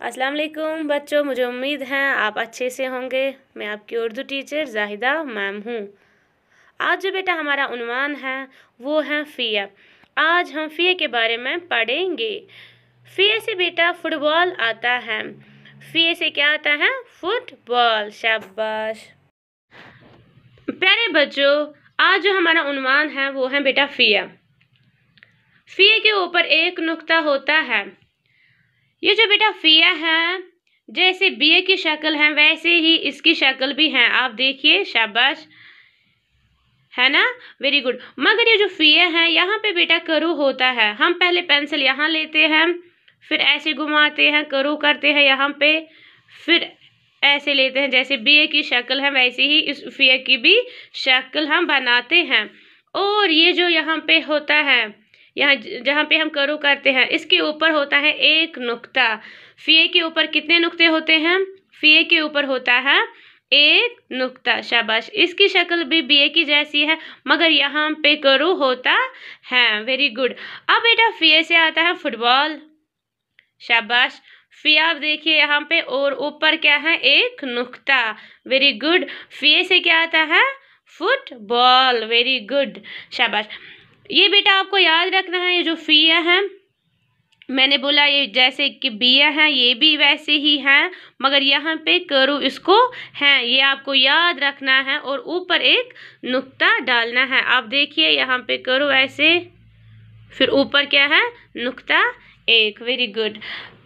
अस्सलाम वालेकुम बच्चों, मुझे उम्मीद है आप अच्छे से होंगे। मैं आपकी उर्दू टीचर जाहिदा मैम हूँ। आज जो बेटा हमारा उन्वान है, वो है फ़िया। आज हम फ़िया के बारे में पढ़ेंगे। फ़िया से बेटा फुटबॉल आता है। फ़िया से क्या आता है? फुटबॉल, शाबाश। प्यारे बच्चों, आज जो हमारा उन्वान है, वो है बेटा फ़िया। फ़िया के ऊपर एक नुक्ता होता है। ये जो बेटा फिया है, जैसे बीए की शक्ल है, वैसे ही इसकी शक्ल भी है। आप देखिए, शाबाश। है ना? वेरी गुड मगर ये जो फिया है, यहाँ पे बेटा करू होता है। हम पहले पेंसिल यहाँ लेते हैं, फिर ऐसे घुमाते हैं, करू करते हैं यहाँ पे, फिर ऐसे लेते हैं। जैसे बीए की शक्ल है, वैसे ही इस फिया की भी शक्ल हम बनाते हैं। और ये जो यहाँ पे होता है यहाँ जहाँ पे हम करो करते हैं। इसके ऊपर होता है एक नुक्ता। फीए के ऊपर कितने नुक्ते होते हैं? फीए के ऊपर होता है एक नुक्ता। शाबाश। इसकी शक्ल भी बी की जैसी है, मगर यहाँ पे करो होता है। वेरी गुड अब बेटा फीए से आता है फुटबॉल। शाबाश। फिया आप देखिए यहाँ पे और ऊपर क्या है? एक नुक्ता। वेरी गुड फीए से क्या आता है? फुटबॉल। वेरी गुड शाबाश। ये बेटा आपको याद रखना है, ये जो फ़िया है, मैंने बोला ये जैसे कि बिया है, ये भी वैसे ही है, मगर यहाँ पे करो इसको, है, ये आपको याद रखना है और ऊपर एक नुक्ता डालना है। आप देखिए, यहाँ पे करो ऐसे, फिर ऊपर क्या है? नुक्ता एक। वेरी गुड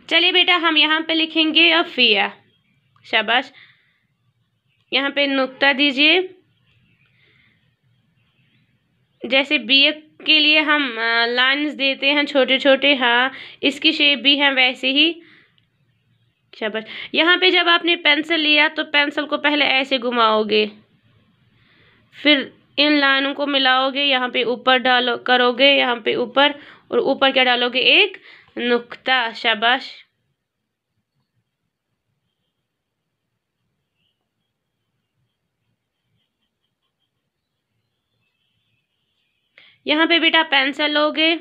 चलिए बेटा, हम यहाँ पे लिखेंगे अब फिया। शाबाश। यहाँ पे नुक्ता दीजिए। जैसे बी के लिए हम लाइंस देते हैं छोटे छोटे हाँ इसकी शेप भी है वैसे ही। शाबाश यहाँ पे जब आपने पेंसिल लिया तो पेंसिल को पहले ऐसे घुमाओगे। फिर इन लाइनों को मिलाओगे, यहाँ पे ऊपर डालो, करोगे, यहाँ पे ऊपर, और ऊपर क्या डालोगे? एक नुक्ता, शाबाश। यहाँ पे बेटा पेंसिल लोगे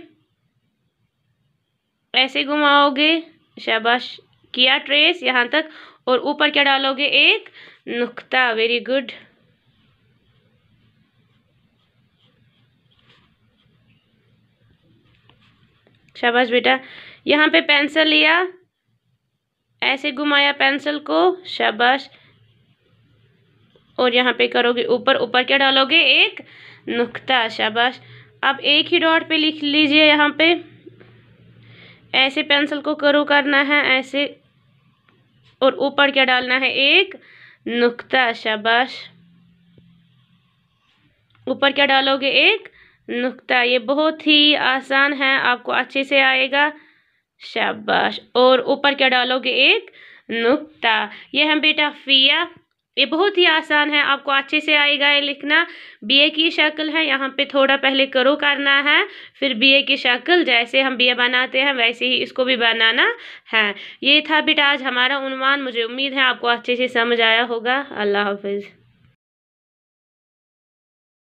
ऐसे घुमाओगे, शाबाश किया ट्रेस यहाँ तक, और ऊपर क्या डालोगे? एक, नुक्ता वेरी गुड शाबाश बेटा, यहाँ पे पेंसिल लिया, ऐसे घुमाया पेंसिल को, शाबाश। और यहाँ पे करोगे ऊपर ऊपर क्या डालोगे? एक, नुक्ता, शाबाश। अब एक ही डॉट पे लिख लीजिए यहाँ पे। ऐसे पेंसिल को करो करना है, ऐसे। और ऊपर क्या डालना है? एक। नुक्ता, शाबाश। ऊपर क्या डालोगे? एक। नुक्ता। ये बहुत ही आसान है, आपको अच्छे से आएगा। शाबाश। और ऊपर क्या डालोगे? एक। नुक्ता। ये हम बेटा फिया। ये बहुत ही आसान है। आपको अच्छे से आएगा ये लिखना। बीए की शक्ल है, यहाँ पे थोड़ा पहले करो करना है, फिर बीए की शक्ल जैसे हम बीए बनाते हैं, वैसे ही इसको भी बनाना है। ये था बेटा आज हमारा उनवान। मुझे उम्मीद है आपको अच्छे से समझ आया होगा। अल्लाह हाफिज़।